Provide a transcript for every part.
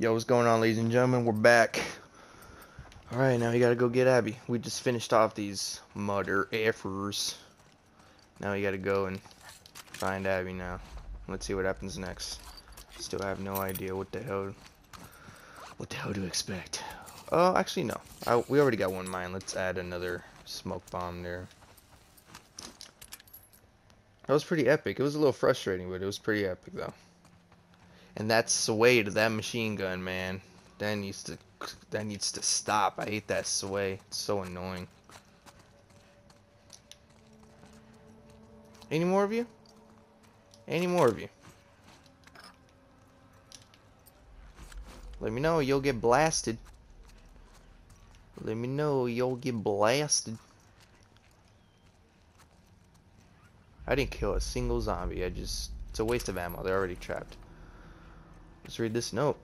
Yo, what's going on, ladies and gentlemen? We're back. Alright, now we gotta go get Abby. We just finished off these mother effers. Now we gotta go and find Abby now. Let's see what happens next. Still have no idea what the hell what the hell to expect. Oh, uh, actually no. I, we already got one mine. Let's add another smoke bomb there. That was pretty epic. It was a little frustrating, but it was pretty epic though. And that sway to that machine gun, man. That needs to that needs to stop. I hate that sway. It's so annoying. Any more of you? Any more of you? Let me know. You'll get blasted. Let me know. You'll get blasted. I didn't kill a single zombie. I just... It's a waste of ammo. They're already trapped. Let's read this note.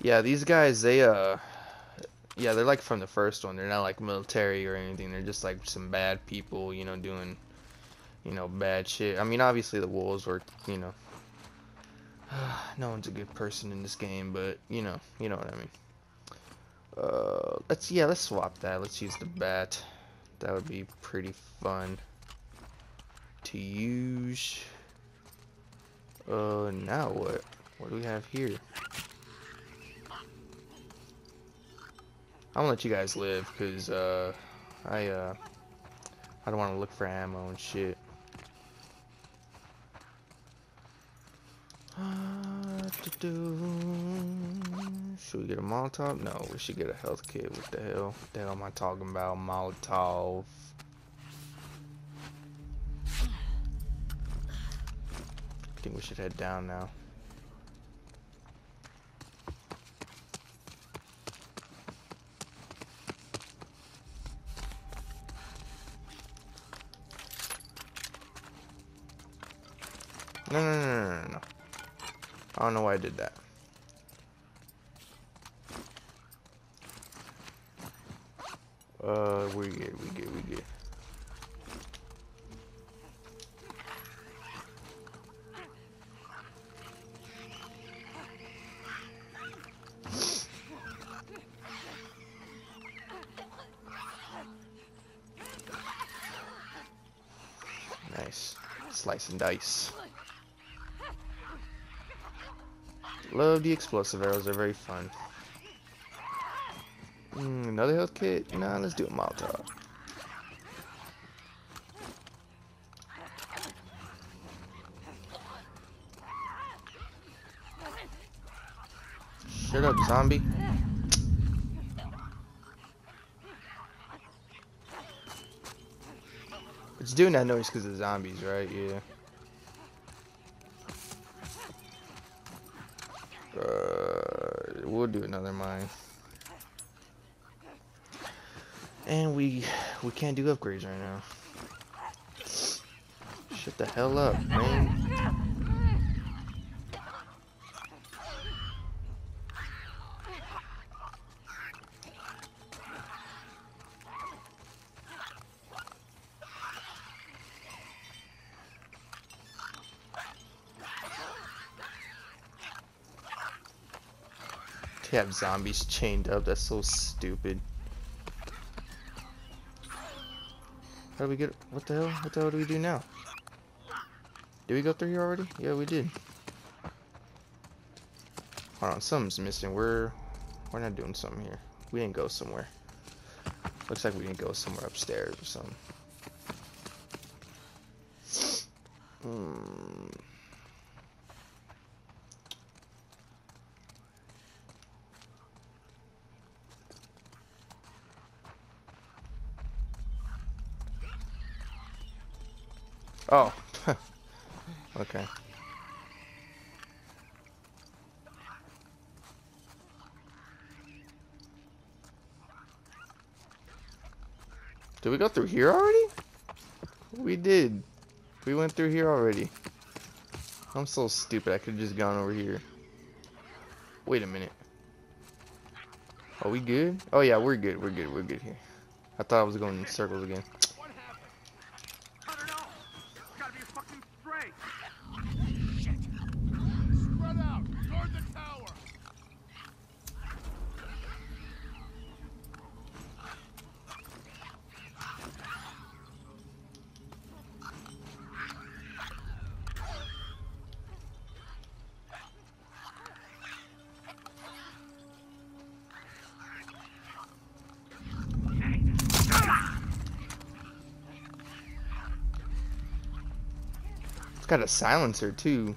Yeah, these guys, they, uh, yeah, they're like from the first one. They're not like military or anything. They're just like some bad people, you know, doing you know, bad shit. I mean, obviously the wolves were, you know, no one's a good person in this game, but you know, you know what I mean. Uh, let's yeah, let's swap that. Let's use the bat. That would be pretty fun to use. Uh, now what? What do we have here? I'm gonna let you guys live, cause uh, I uh, I don't want to look for ammo and shit. Should we get a Molotov? No, we should get a health kit. What the hell? What the hell am I talking about? Molotov. I think we should head down now. Don't know why I did that. Uh, we get, we get, we get. Nice. Slice and dice. Love the explosive arrows, they're very fun. Mm, another health kit? Nah, let's do a Molotov. Shut up, zombie. It's doing that noise because of zombies, right? Yeah. we'll do another mine. And we we can't do upgrades right now. Shut the hell up, man. Have zombies chained up. That's so stupid. How do we get? What the hell? What the hell do we do now? Did we go through here already? Yeah, we did. Hold on, something's missing. We're we're not doing something here. We didn't go somewhere. Looks like we didn't go somewhere upstairs or something. Hmm. Oh. okay. Did we go through here already? We did. We went through here already. I'm so stupid. I could have just gone over here. Wait a minute. Are we good? Oh yeah, we're good. We're good. We're good here. I thought I was going in circles again. A silencer too.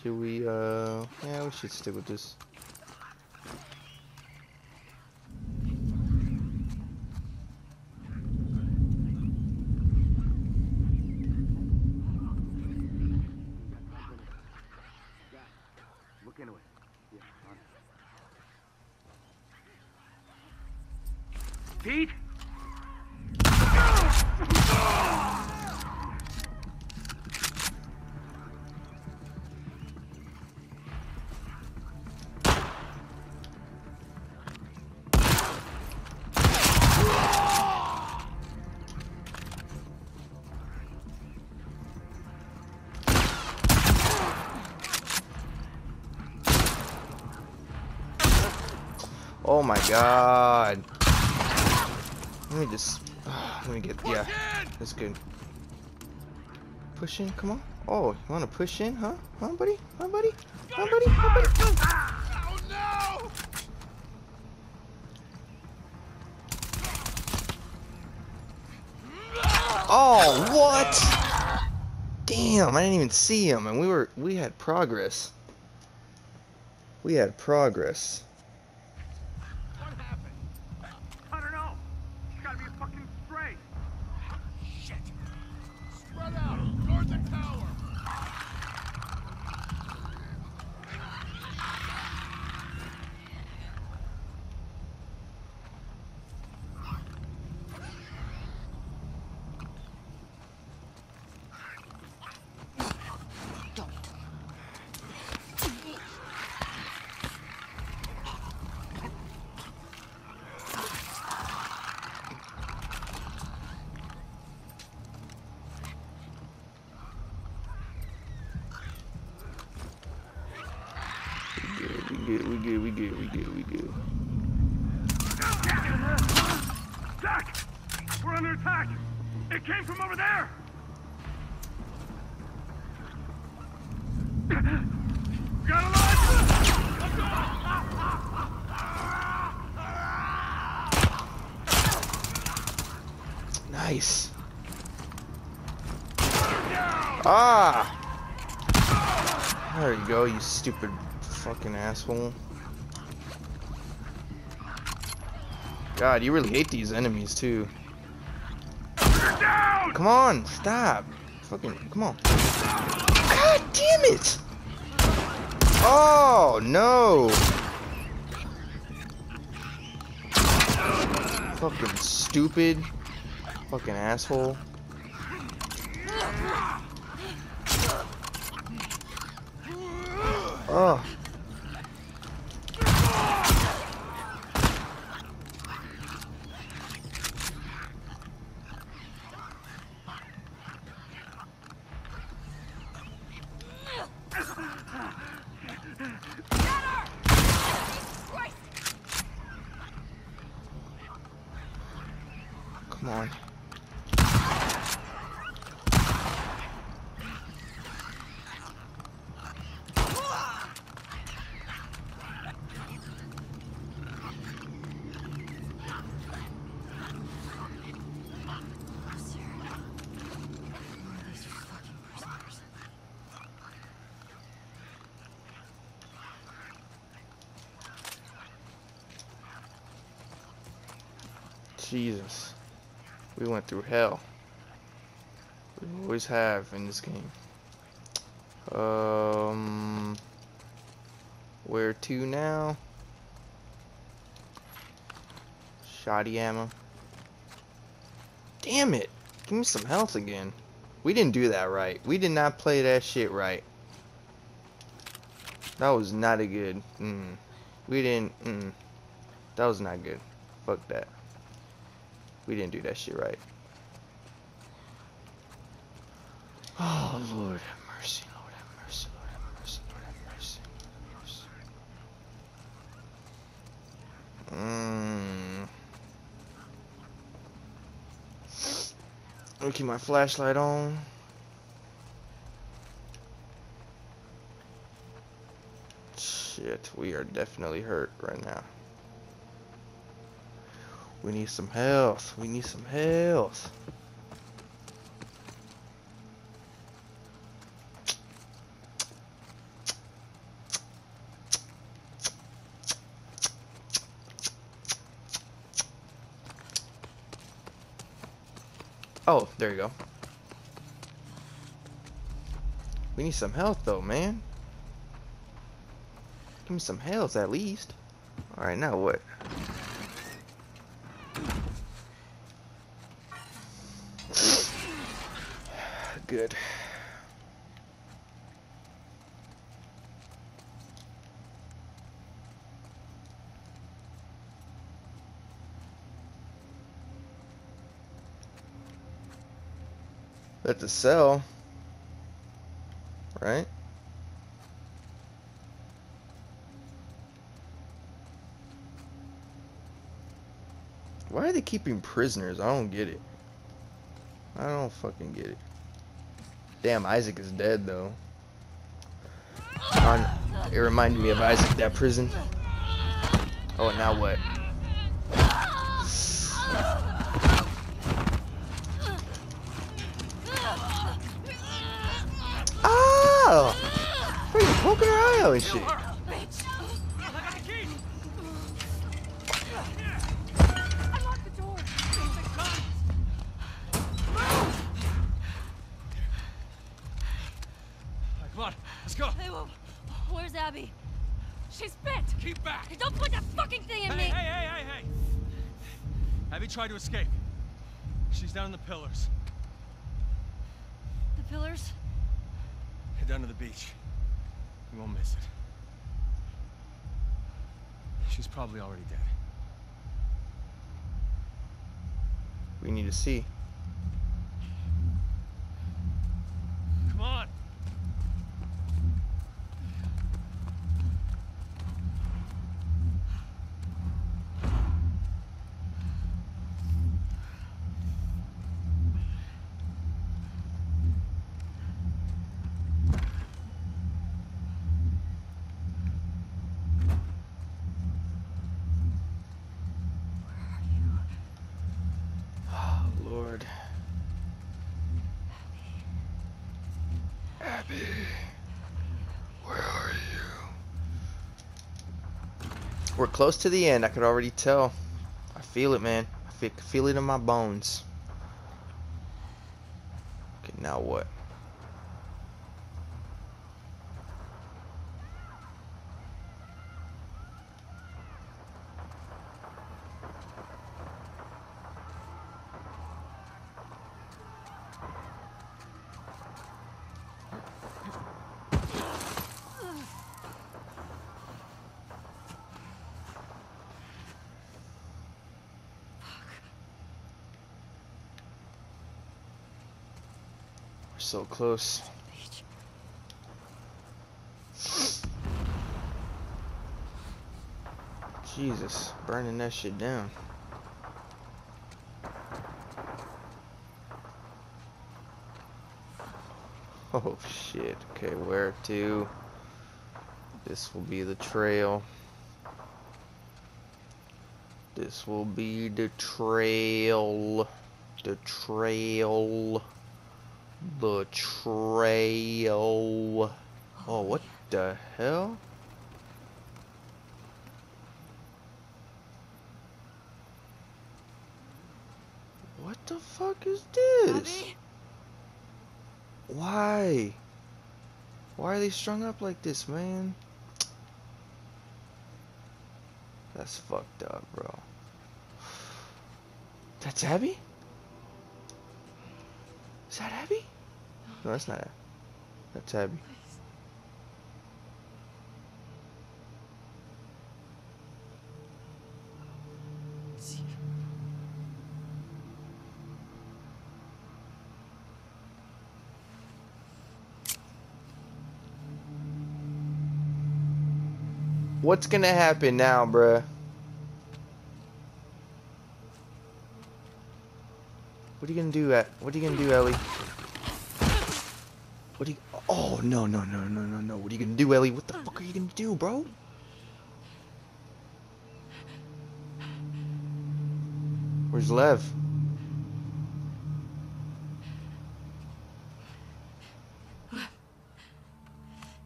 Should we, uh, yeah, we should stick with this. Look into it. Yeah, Pete? Oh my god. Let me just, ah, let me get, yeah, that's good. Push in, come on. Oh, you wanna push in, huh? Huh, buddy? Huh, buddy? Huh, buddy? Huh, buddy? Oh no! Oh, what? Damn, I didn't even see him, and we were, we had progress. We had progress. What happened? I don't know. It's gotta be a fucking stray. Shit. Spread out. Guard the tower. We good, we good, we good, we good, we good. Jack! We're under attack! It came from over there! Got a line! Nice. Ah! There you go, you stupid fucking asshole. God, you really hate these enemies too. Come on, stop. Fucking, come on. God damn it! Oh, no! Fucking stupid. Fucking asshole. Jesus. We went through hell. We always have in this game. Um, where to now? Shoddy ammo. Damn it! Give me some health again. We didn't do that right. We did not play that shit right. That was not a good. Mm. We didn't. Mm. That was not good. Fuck that. We didn't do that shit right. Oh Lord have mercy, Lord have mercy, Lord have mercy, Lord have mercy. mercy. Mm. Let me keep my flashlight on. Shit, we are definitely hurt right now. We need some health. We need some health. Oh, there you go. We need some health though, man. Give me some health at least. Alright, now what? Good. That's a cell. Right? Why are they keeping prisoners? I don't get it. I don't fucking get it. Damn, Isaac is dead though. On, it reminded me of Isaac that prison. Oh, now what? You poking her eye out and shit? Tried to escape. She's down in the pillars. The pillars. Head down to the beach. You won't miss it. She's probably already dead. We need to see. Come on. Oh, Lord. Abby. Where are you? We're close to the end. I could already tell. I feel it, man. I feel, feel it in my bones. Okay, now what? So close. Jesus, burning that shit down. Oh shit. Okay, where to? This will be the trail. This will be the trail. The trail. The trail. Oh, what the hell? What the fuck is this? Why? Why are they strung up like this, man? That's fucked up, bro. That's Abby? Is that Abby? No, that's not. That's Abby. What's gonna happen now, bruh? What are you gonna do, at? What are you gonna do, Ellie? What are you? Oh no no no no no no! What are you gonna do, Ellie? What the fuck are you gonna do, bro? Where's Lev?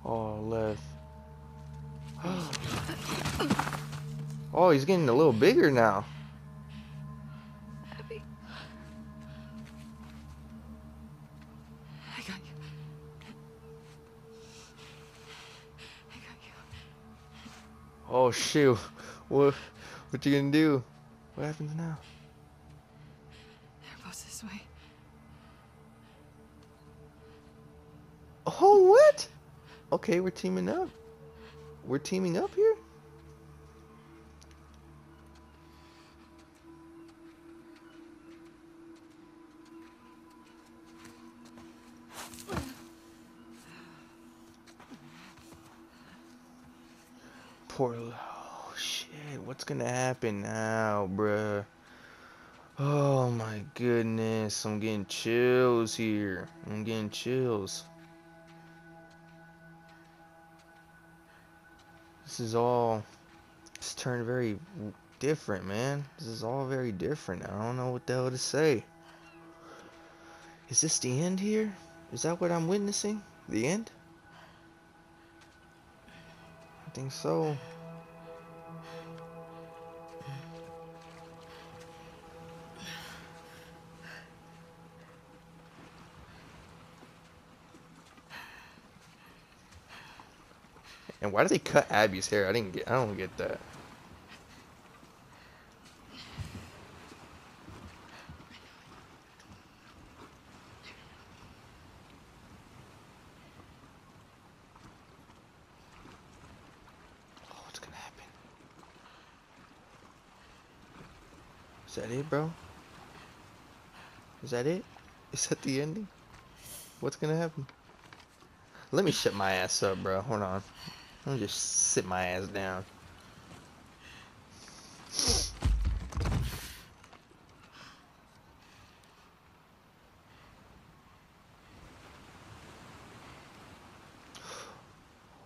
Oh, Lev. Oh, he's getting a little bigger now. Oh shoot. What what you gonna do? What happens now? They're both this way. Oh what? Okay, we're teaming up. We're teaming up here? Poor oh shit, what's gonna happen now, bruh? Oh my goodness, I'm getting chills here. I'm getting chills. This is all it's turned very different, man. This is all very different. I don't know what the hell to say. Is this the end here? Is that what I'm witnessing? The end? I think so. Why did they cut Abby's hair? I didn't get. I don't get that. Oh, what's gonna happen? Is that it, bro? Is that it? Is that the ending? What's gonna happen? Let me shut my ass up, bro. Hold on. Me just sit my ass down.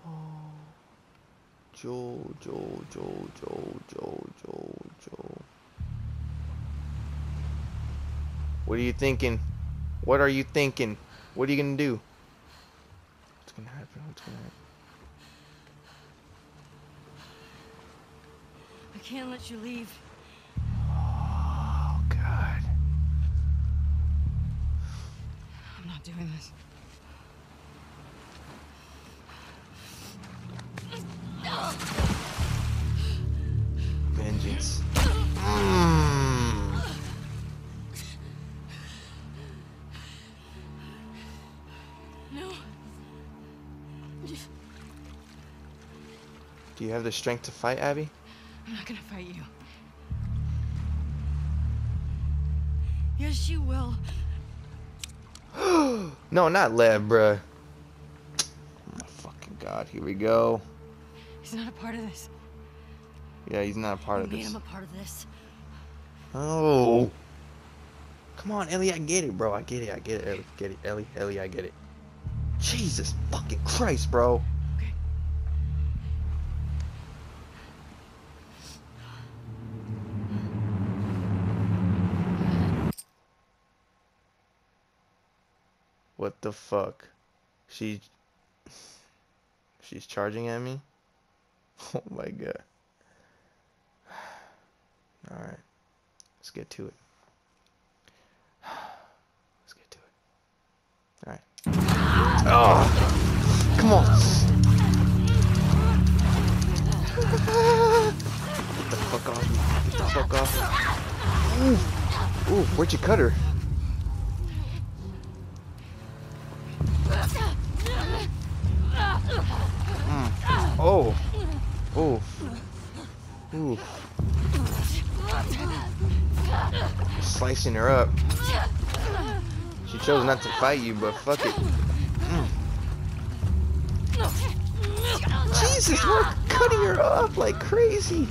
Oh, Joel, Joel, Joel, Joel, Joel, Joel. What are you thinking? What are you thinking? What are you gonna do? Vengeance. Mm. No. Do you have the strength to fight, Abby? I'm not gonna fight you. Yes, you will. no, not Lev, bruh. Oh my fucking god, here we go. He's not a part of this. Yeah, he's not a part you of made this. him a part of this. Oh. oh. Come on, Ellie, I get it, bro. I get it, I get it, Ellie. Get it, Ellie, Ellie, I get it. Jesus fucking Christ, bro. Okay. What the fuck? She... She's charging at me? Oh my god. Alright. Let's get to it. Let's get to it. Alright. Oh! Come on! Get the fuck off me. Get the fuck off me. Ooh. Ooh, where'd you cut her? Mm. Oh. Oh. Ooh. Slicing her up. She chose not to fight you, but fuck it. Mm. Jesus, we're cutting her up like crazy.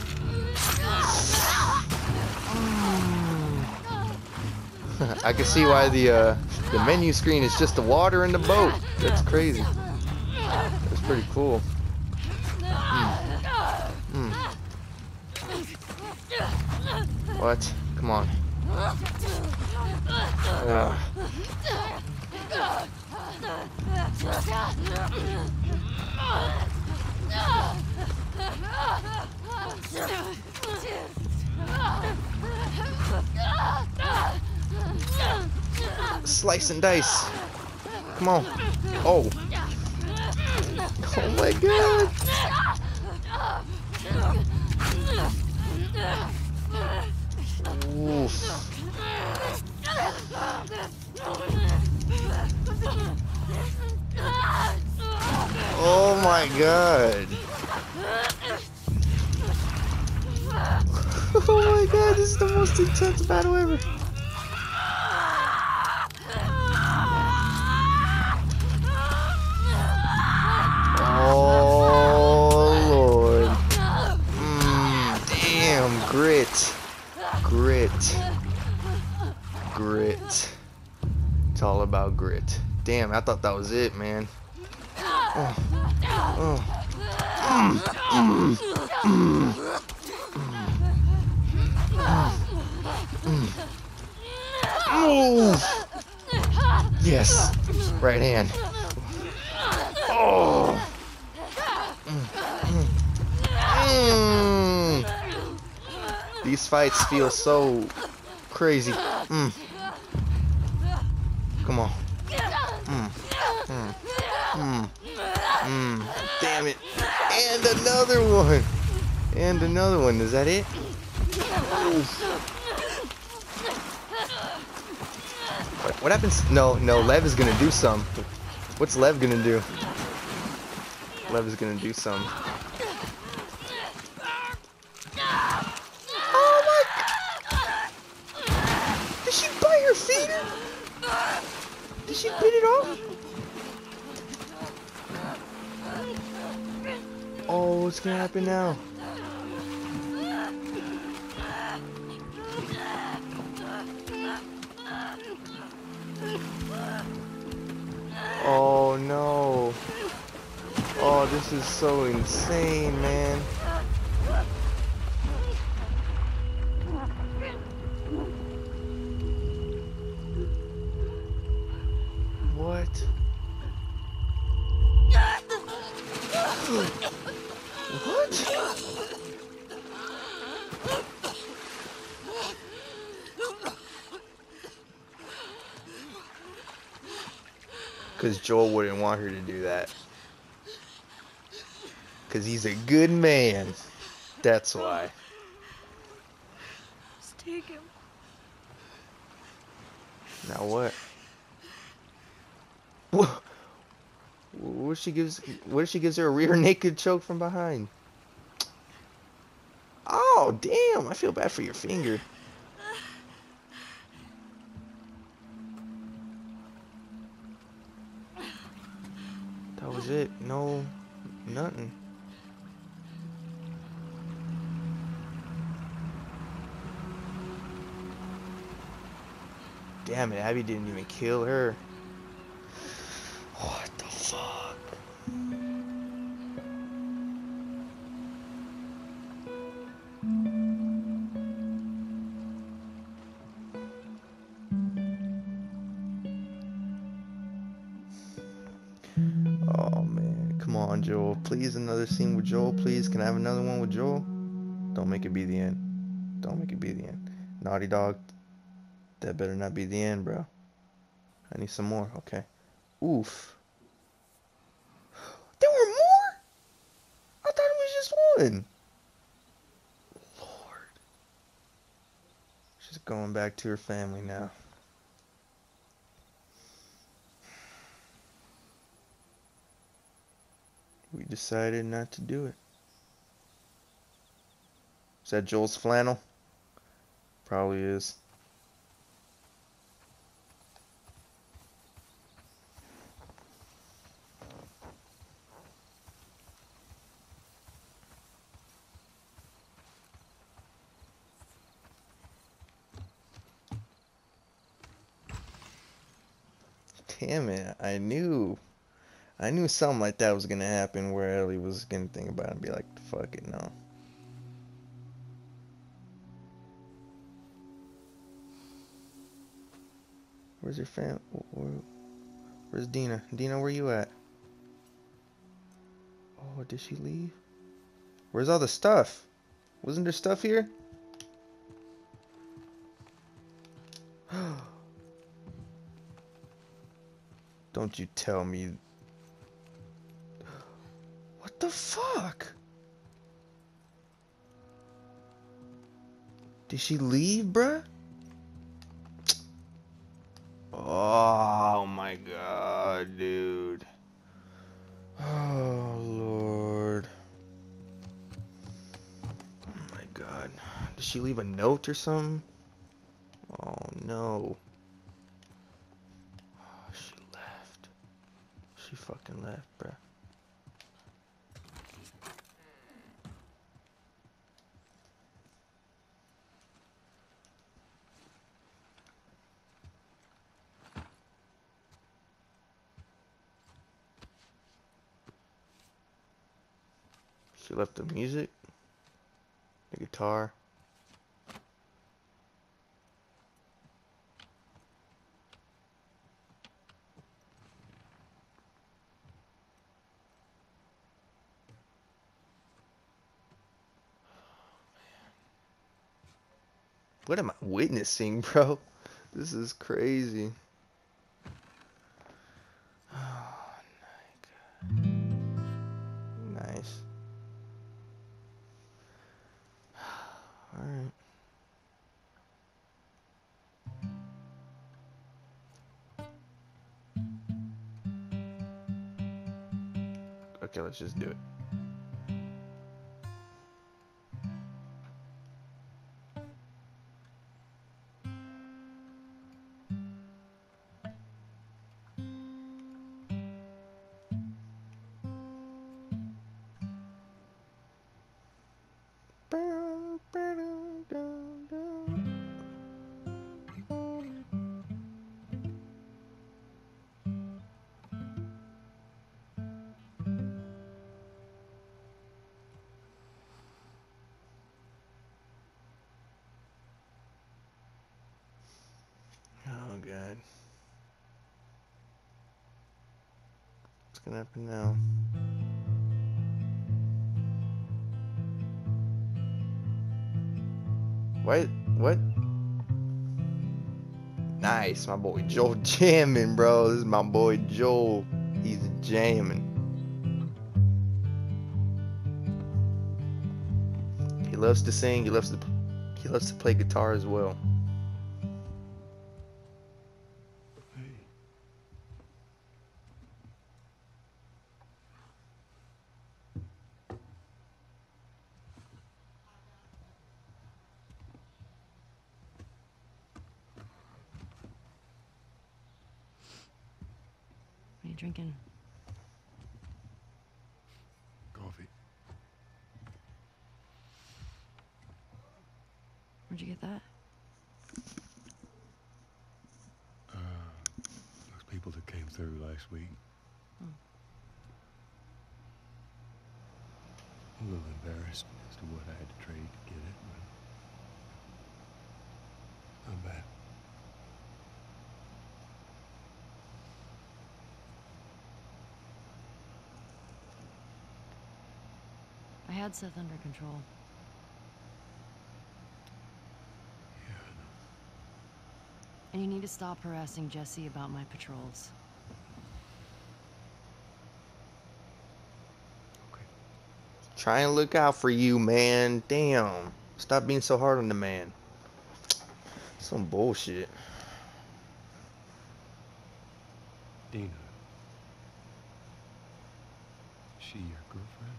I can see why the uh, the menu screen is just the water in the boat. That's crazy. That's pretty cool. Mm. Mm. What? Come on. Ugh. Slice and dice. Come on. Oh. Oh my god. Oof. Oh my god. Oh my god, this is the most intense battle ever. Grit. Grit. It's all about grit. Damn, I thought that was it, man. Oh. Oh. Mm, mm, mm. Yes. Right hand. Oh. Mm, mm, mm. These fights feel so crazy. Mm. Come on. Mm. Mm. Mm. Mm. Damn it. And another one. And another one. Is that it? Oof. What, what happens? No, no. Lev is gonna do some. What's Lev gonna do? Lev is gonna do some. Oh my! Did she bite her finger? Did she bit it off? Oh, what's gonna happen now? Oh no. Oh, this is so insane, man. What? What? Because Joel wouldn't want her to do that. Because he's a good man. That's why. Just take him. Now what? What? What if she gives? What if she gives her a rear naked choke from behind? Oh damn! I feel bad for your finger. That was it. No, nothing. Damn it! Abby didn't even kill her. Joel. Please, can I have another one with Joel? Don't make it be the end. Don't make it be the end. Naughty Dog, that better not be the end, bro. I need some more. Okay. Oof. There were more? I thought it was just one. Lord. She's going back to her family now. We decided not to do it. Is that Joel's flannel? Probably is. Damn it, I knew. I knew something like that was gonna happen where Ellie was gonna think about it and be like, fuck it, no. Where's your fam? Where, where's Dina? Dina, where you at? Oh, did she leave? Where's all the stuff? Wasn't there stuff here? Don't you tell me. The fuck? Did she leave, bruh? Oh my god, dude. Oh lord. Oh my god. Did she leave a note or something? Oh no. Oh, she left. She fucking left, bruh. She left the music, the guitar. What am I witnessing, bro? This is crazy. Let's just do it. God. What's gonna happen now? What? What? Nice, my boy Joel jamming, bro. This is my boy Joel. He's jamming. He loves to sing. He loves to. He loves to play guitar as well. What are you drinking? Coffee. Where'd you get that? Those people that came through last week. Oh. A little embarrassed as to what I had to trade to get it, but I'm bad. I had Seth under control. Yeah, I know. And you need to stop harassing Jesse about my patrols. Okay. Try and look out for you, man. Damn. Stop being so hard on the man. Some bullshit. Dina. She your girlfriend?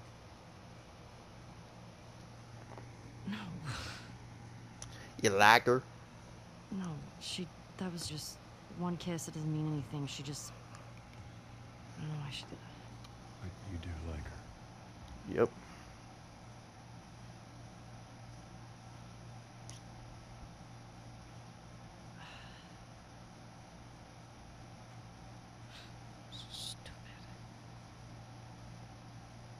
No, You like her? no, she. That was just one kiss. It doesn't mean anything. She just. I don't know why she did that. But you do like her. Yep. Stupid.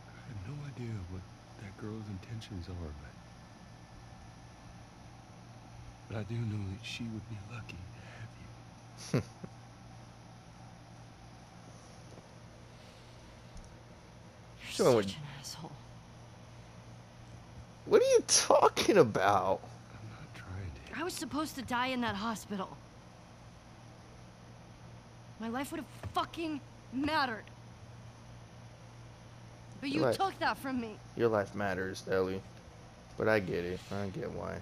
I have no idea what that girl's intentions are, but. But I do know that she would be lucky to have you. You're Sure, such would- an asshole. What are you talking about? I'm not trying to. I was supposed to die in that hospital. My life would have fucking mattered. But you Right. took that from me. Your life matters, Ellie. But I get it. I get why.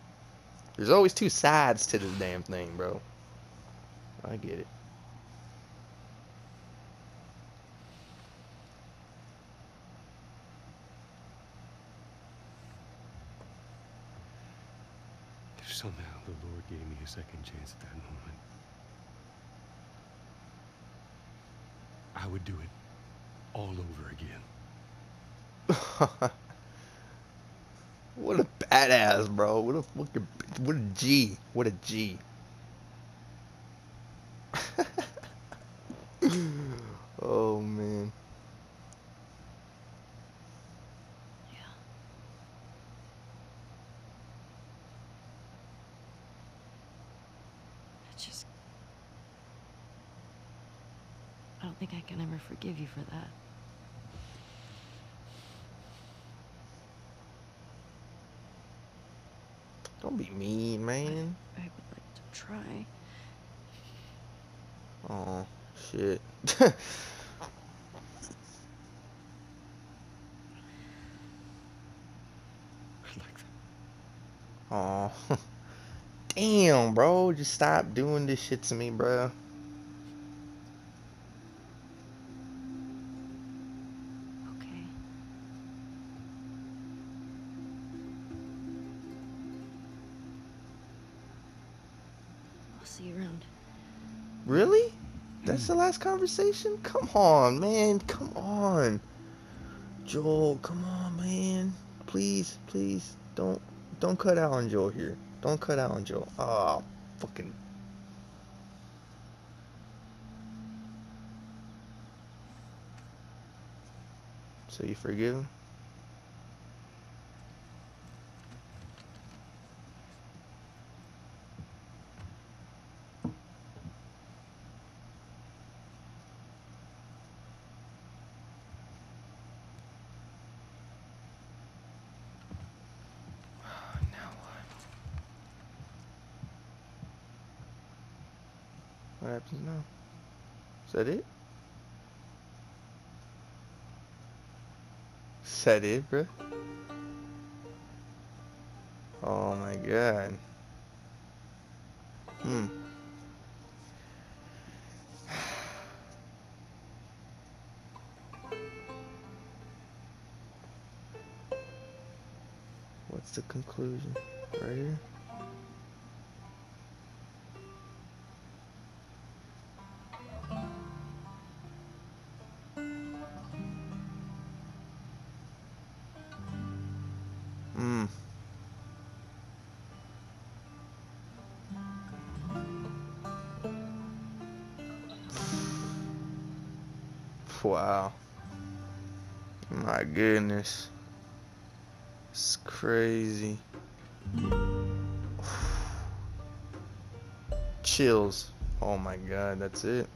There's always two sides to this damn thing, bro. I get it. If somehow the Lord gave me a second chance at that moment, I would do it all over again. what a badass, bro. What a fucking what a G. What a G. oh man. Yeah. Just. I don't think I can ever forgive you for that. Be mean, man. I would like to try. Oh shit. I'd like that. Oh. Damn, bro. Just stop doing this shit to me, bro. See you around. Really? That's mm. the last conversation? Come on, man. Come on. Joel, come on, man. Please, please. Don't don't cut out on Joel here. Don't cut out on Joel. Oh, fucking So you forgive him? That it? That it, bro? Oh my god. Hmm. What's the conclusion? Right here? Wow. My goodness. It's crazy. Chills. Oh my god, that's it.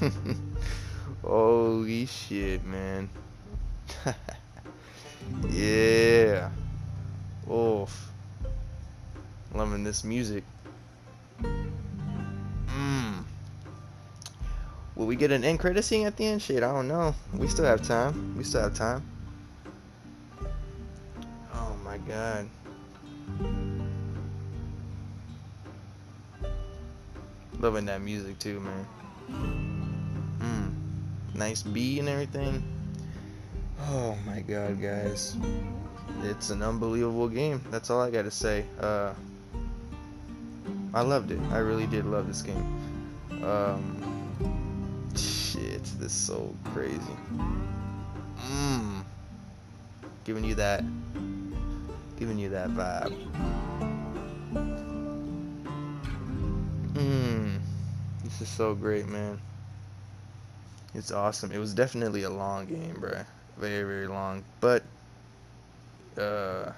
Holy shit, man. yeah. Oof. Loving this music. We get an end credit scene at the end? Shit, I don't know. We still have time. We still have time. Oh my god. Loving that music too, man. Mm. Nice beat and everything. Oh my god, guys. It's an unbelievable game. That's all I gotta say. Uh, I loved it. I really did love this game. Um, shit, this is so crazy. Mmm. Giving you that. Giving you that vibe. Mmm. This is so great, man. It's awesome. It was definitely a long game, bruh. Very, very long. But, uh,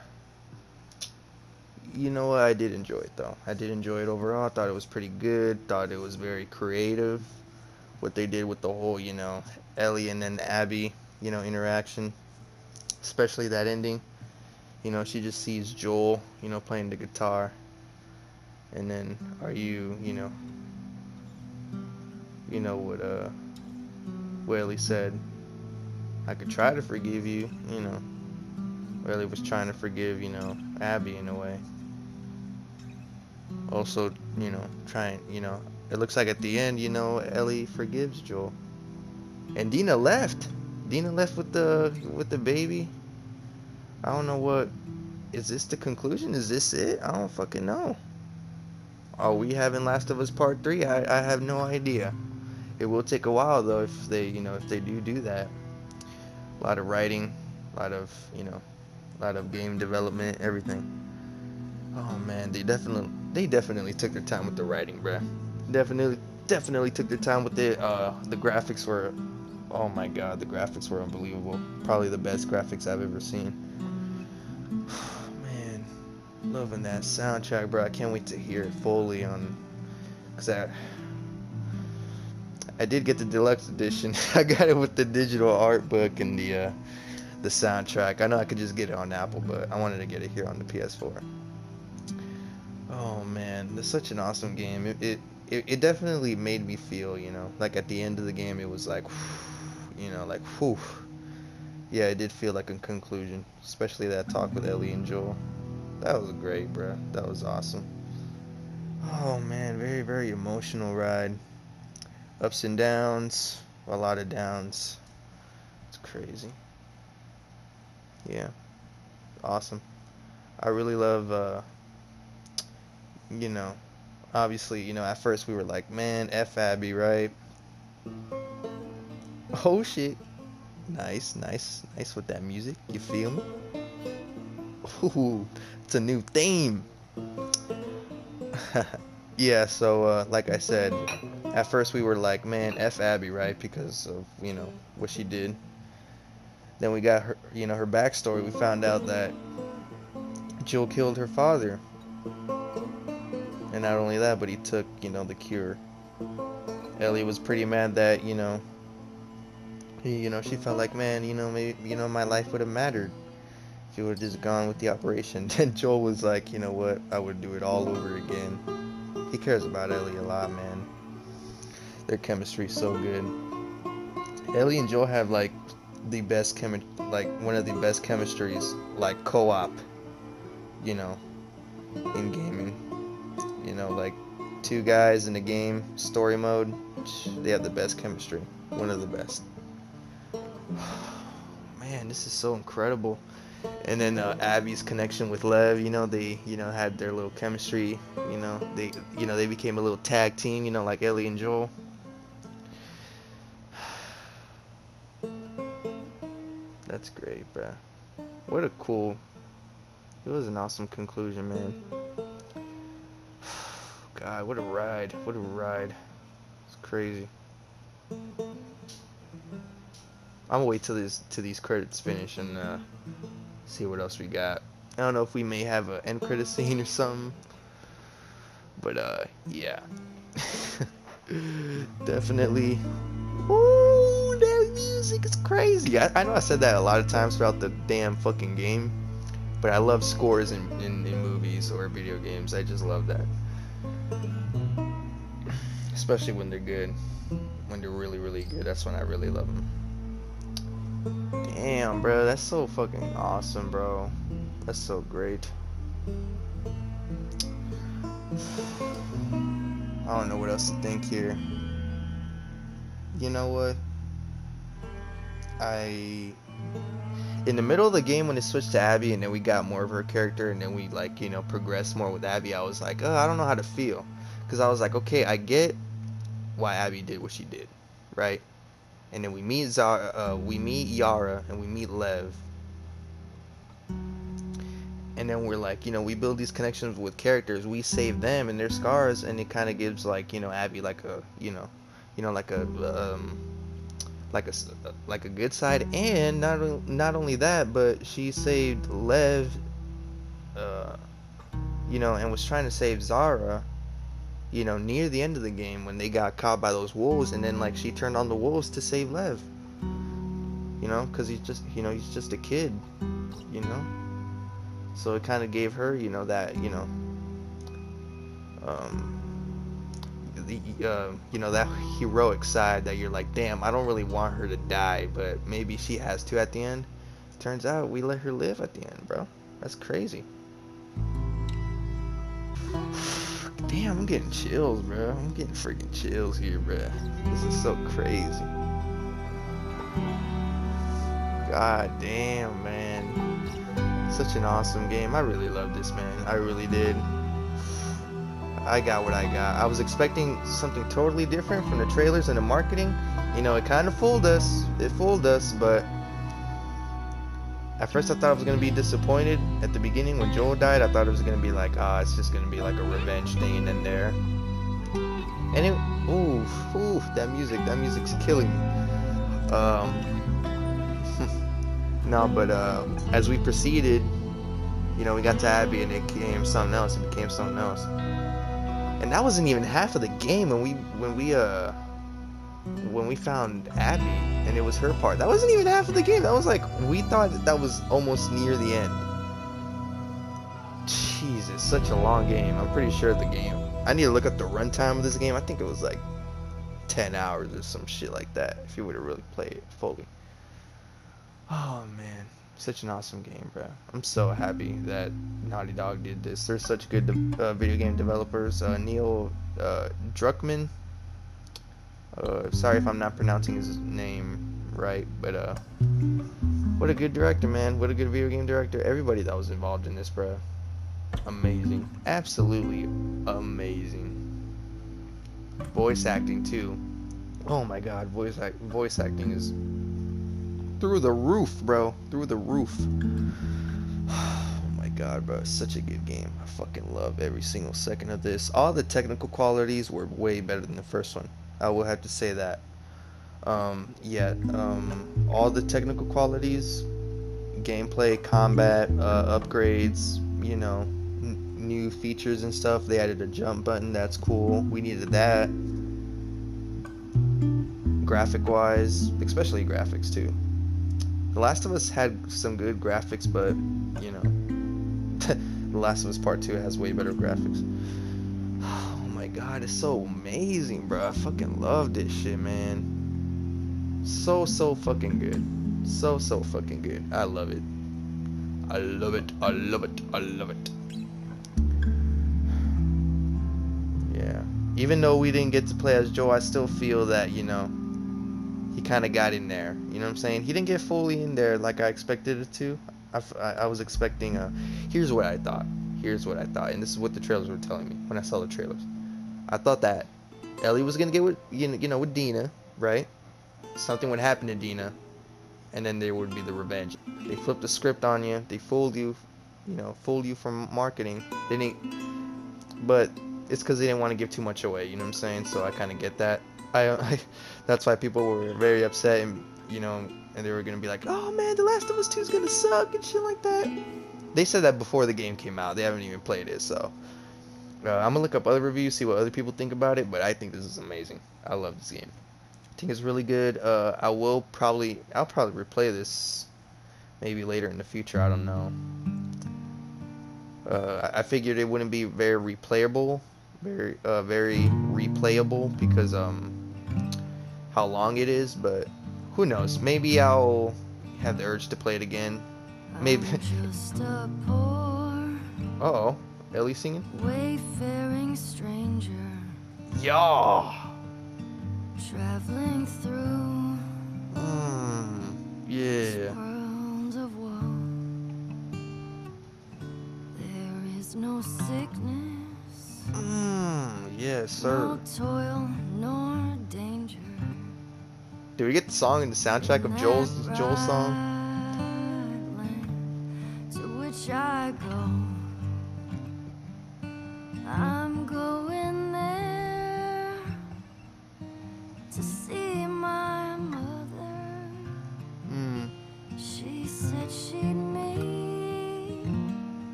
you know what? I did enjoy it, though. I did enjoy it overall. I thought it was pretty good. Thought it was very creative. What they did with the whole, you know, Ellie and then Abby, you know, interaction. Especially that ending. You know, she just sees Joel, you know, playing the guitar. And then, are you, you know, you know what, uh, what said. I could try to forgive you, you know. Ellie was trying to forgive, you know, Abby in a way. Also, you know, trying, you know, it looks like at the end, you know, Ellie forgives Joel. And Dina left. Dina left with the with the baby. I don't know what is this the conclusion? Is this it? I don't fucking know. Are we having Last of Us Part 3? I, I have no idea. It will take a while though if they, you know, if they do do that. A lot of writing, a lot of, you know, a lot of game development, everything. Oh man, they definitely they definitely took their time with the writing, bruh. Definitely definitely took their time with it. Uh the graphics were oh my god, the graphics were unbelievable. Probably the best graphics I've ever seen. man, loving that soundtrack, bro. I can't wait to hear it fully on cuz I I did get the deluxe edition. I got it with the digital art book and the uh, the soundtrack. I know I could just get it on Apple, but I wanted to get it here on the PS4. Oh man, this is such an awesome game. It, it it, it definitely made me feel, you know, like at the end of the game, it was like, you know, like whew. Yeah, it did feel like a conclusion, especially that talk with Ellie and Joel. That was great, bro. That was awesome. Oh man, very very emotional ride ups and downs, a lot of downs. It's crazy. Yeah, awesome. I really love, uh, you know, obviously, you know, at first we were like, man, F Abby, right? Oh shit. Nice, nice, nice with that music. You feel me? Ooh, it's a new theme. yeah, so uh, like I said, at first we were like, man, F Abby, right? Because of, you know, what she did. Then we got her, you know, her backstory. We found out that Joel killed her father. And not only that, but he took, you know, the cure. Ellie was pretty mad that, you know, he, you know, she felt like, man, you know, maybe, you know, my life would have mattered if he would have just gone with the operation. Then Joel was like, you know what, I would do it all over again. He cares about Ellie a lot, man. Their chemistry's so good. Ellie and Joel have like the best chemi- like one of the best chemistries, like co-op. You know, in gaming. You know, like two guys in a game story mode. They have the best chemistry. One of the best. Man, this is so incredible and then uh, Abby's connection with Lev, you know, they you know had their little chemistry, you know, they you know they became a little tag team, you know, like Ellie and Joel. That's great, bruh. What a cool. It was an awesome conclusion, man. God, what a ride! What a ride! It's crazy. I'm gonna wait till these till these credits finish and uh, see what else we got. I don't know if we may have an end credit scene or something, but uh, yeah, definitely. Ooh, that music is crazy. I, I know I said that a lot of times throughout the damn fucking game, but I love scores in, in, in movies or video games. I just love that, especially when they're good, when they're really really good. That's when I really love them. Damn, bro, that's so fucking awesome, bro. That's so great. I don't know what else to think here. You know what? I in the middle of the game when it switched to Abby and then we got more of her character and then we like you know progressed more with Abby I was like oh I don't know how to feel because I was like okay I get why Abby did what she did right? And then we meet Zara uh, we meet Yara and we meet Lev. And then we're like you know we build these connections with characters. We save them and their scars and it kind of gives like you know Abby like a you know you know like a um like a like a good side. And not not only that but she saved Lev uh you know and was trying to save Zara you know near the end of the game when they got caught by those wolves and then like she turned on the wolves to save Lev you know cuz he's just you know he's just a kid you know so it kind of gave her you know that you know um the uh, you know that heroic side that you're like, damn, I don't really want her to die, but maybe she has to at the end. Turns out we let her live at the end, bro. That's crazy. Damn, I'm getting chills, bro. I'm getting freaking chills here, bro. This is so crazy. God damn, man. Such an awesome game. I really love this, man. I really did. I got what I got. I was expecting something totally different from the trailers and the marketing. You know, it kind of fooled us. It fooled us, but at first I thought I was gonna be disappointed at the beginning when Joel died. I thought it was gonna be like, ah, it's just gonna be like a revenge thing in there. And it, ooh, ooh, that music, that music's killing me. Um, no, but uh, as we proceeded, you know, we got to Abby and it became something else. It became something else and that wasn't even half of the game when we when we uh when we found Abby and it was her part. That wasn't even half of the game. That was like we thought that, was almost near the end. Jesus, such a long game. I'm pretty sure the game. I need to look up the runtime of this game. I think it was like 10 hours or some shit like that if you would have really played it fully. Oh man such an awesome game, bro. I'm so happy that Naughty Dog did this. They're such good uh, video game developers. Uh, Neil uh, Druckmann. Uh, sorry if I'm not pronouncing his name right, but uh, what a good director, man. What a good video game director. Everybody that was involved in this, bro. Amazing. Absolutely amazing. Voice acting too. Oh my god, voice act voice acting is through the roof, bro. Through the roof. Oh my god, bro. Such a good game. I fucking love every single second of this. All the technical qualities were way better than the first one. I will have to say that. Um, yeah, um, all the technical qualities, gameplay, combat, uh, upgrades, you know, new features and stuff. They added a jump button. That's cool. We needed that. Graphic wise, especially graphics too. The Last of Us had some good graphics, but you know, The Last of Us Part Two has way better graphics. God, it's so amazing, bro! I fucking love this shit, man. So so fucking good. So so fucking good. I love it. I love it. I love it. I love it. Yeah. Even though we didn't get to play as Joe, I still feel that you know he kind of got in there. You know what I'm saying? He didn't get fully in there like I expected it to. I, I was expecting a. Here's what I thought. Here's what I thought, and this is what the trailers were telling me when I saw the trailers. I thought that Ellie was gonna get with you know, with Dina, right? Something would happen to Dina, and then there would be the revenge. They flipped the script on you. They fooled you, you know, fooled you from marketing. They didn't, but it's because they didn't want to give too much away. You know what I'm saying? So I kind of get that. I, I that's why people were very upset and you know and they were gonna be like oh man the last of us 2 is gonna suck and shit like that they said that before the game came out they haven't even played it so uh, i'm gonna look up other reviews see what other people think about it but i think this is amazing i love this game i think it's really good uh, i will probably i'll probably replay this maybe later in the future i don't know uh, i figured it wouldn't be very replayable very uh, very replayable because um how long it is, but who knows? Maybe I'll have the urge to play it again. Maybe. uh oh, Ellie singing. Wayfaring stranger. Yeah. Traveling through Mm, yeah. world of woe. There is no sickness, Mm, yes, no sir. toil, nor danger. Did we get the song in the soundtrack of Joel's Joel's song?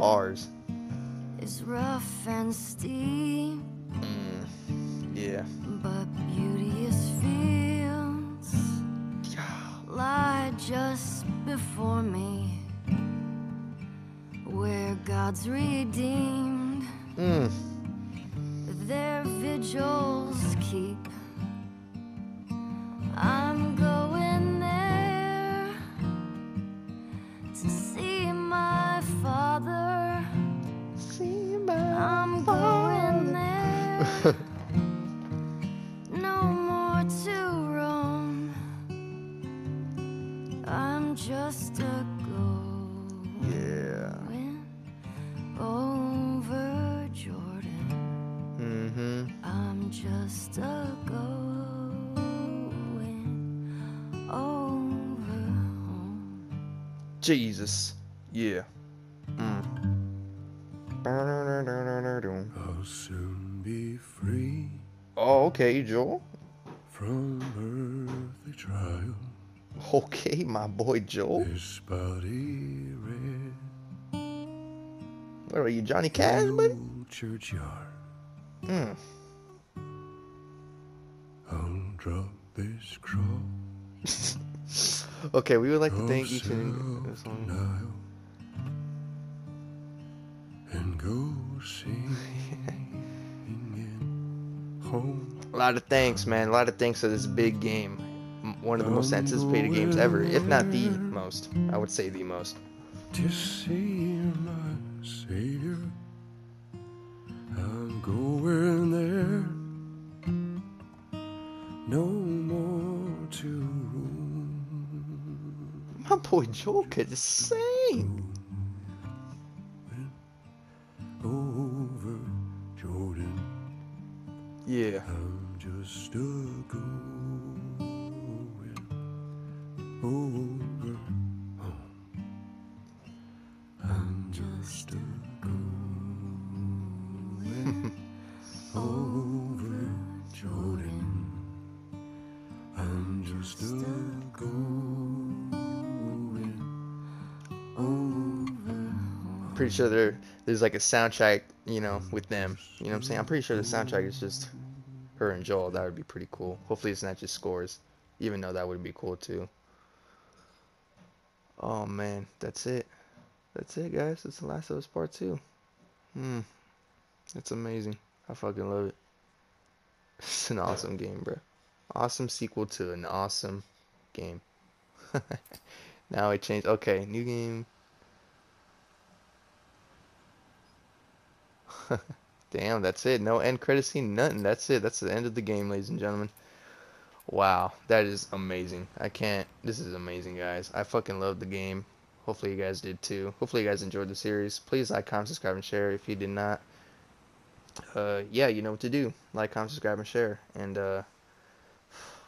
Bars. is rough and steep, Jesus. Yeah. Mm. I'll soon be free Oh, okay, Joel. from earthly trial. Okay, my boy Joel. This body red. What are you, Johnny Cash, buddy? Churchyard. Mm. I'll drop this cross. Okay, we would like to thank each and and go. A lot of thanks, man. A lot of thanks to this big game. One of the most anticipated games ever, if not the most. I would say the most. to see my Savior. I'm going there. No more to. My boy Joel could sing. over Jordan. Yeah. I'm just a going over Pretty sure there there's like a soundtrack, you know, with them. You know what I'm saying? I'm pretty sure the soundtrack is just her and Joel. That would be pretty cool. Hopefully it's not just scores. Even though that would be cool too. Oh man, that's it. That's it guys. That's the last of us part two. Hmm. It's amazing. I fucking love it. It's an awesome game, bro. Awesome sequel to an awesome game. now it changed. Okay, new game. Damn, that's it. No end credit scene, nothing. That's it. That's the end of the game, ladies and gentlemen. Wow, that is amazing. I can't. This is amazing, guys. I fucking love the game. Hopefully, you guys did too. Hopefully, you guys enjoyed the series. Please like, comment, subscribe, and share if you did not. Uh, yeah, you know what to do. Like, comment, subscribe, and share. And, uh,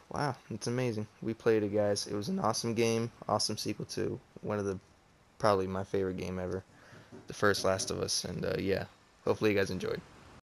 wow, it's amazing. We played it, guys. It was an awesome game. Awesome sequel to one of the, probably my favorite game ever. The first Last of Us. And, uh, yeah. Hopefully you guys enjoyed.